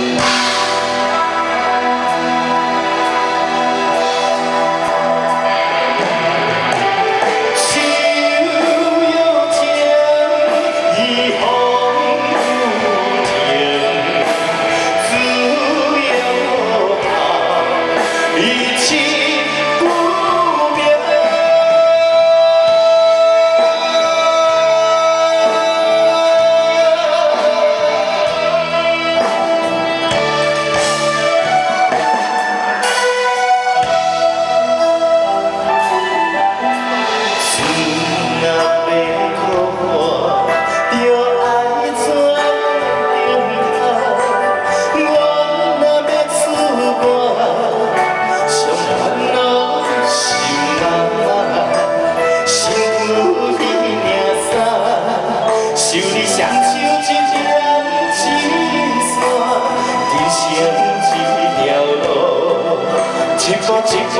Wow. pode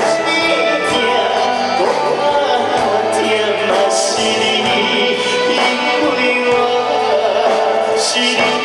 是你疼，我也是你，因为我是你。